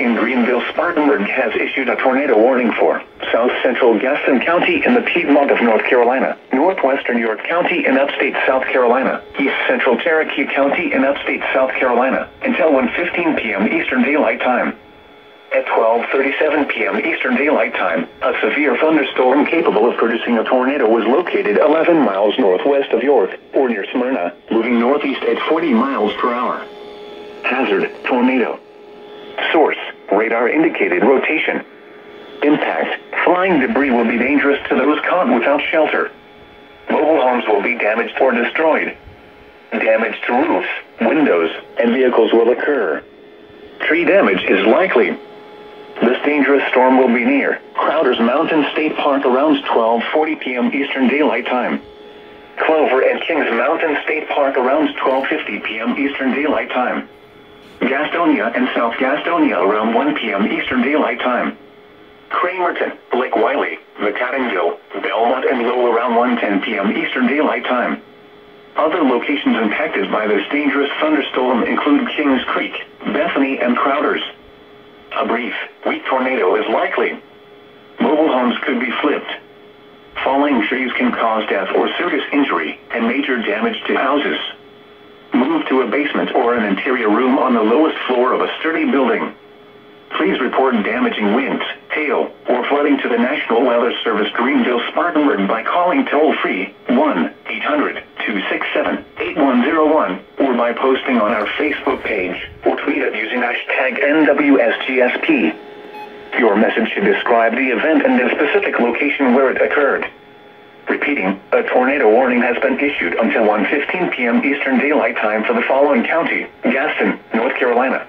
in Greenville Spartanburg has issued a tornado warning for south central Gaston County in the Piedmont of North Carolina, northwestern York County in upstate South Carolina, east central Cherokee County in upstate South Carolina, until 1.15 p.m. Eastern Daylight Time. At 12.37 p.m. Eastern Daylight Time, a severe thunderstorm capable of producing a tornado was located 11 miles northwest of York, or near Smyrna, moving northeast at 40 miles per hour. Hazard, tornado. Source, radar indicated rotation. Impact, flying debris will be dangerous to those caught without shelter. Mobile homes will be damaged or destroyed. Damage to roofs, windows, and vehicles will occur. Tree damage is likely. This dangerous storm will be near Crowder's Mountain State Park around 12:40 p.m. Eastern Daylight Time. Clover and Kings Mountain State Park around 12:50 p.m. Eastern Daylight Time. Gastonia and South Gastonia around 1 p.m. Eastern Daylight Time. Cramerton, Lake Wylie, McAdenville, Belmont and Lowell around 1:10 p.m. Eastern Daylight Time. Other locations impacted by this dangerous thunderstorm include Kings Creek, Bethany and Crowders. A brief, weak tornado is likely. Mobile homes could be flipped. Falling trees can cause death or serious injury and major damage to houses. Move to a basement or an interior room on the lowest floor of a sturdy building. Please report damaging winds, hail, or flooding to the National Weather Service Greenville Spartanburg by calling toll-free 1-800-267-8101 or by posting on our Facebook page or tweet it using hashtag NWSGSP. Your message should describe the event and the specific location where it occurred. A tornado warning has been issued until 1.15 p.m. Eastern Daylight Time for the following county, Gaston, North Carolina.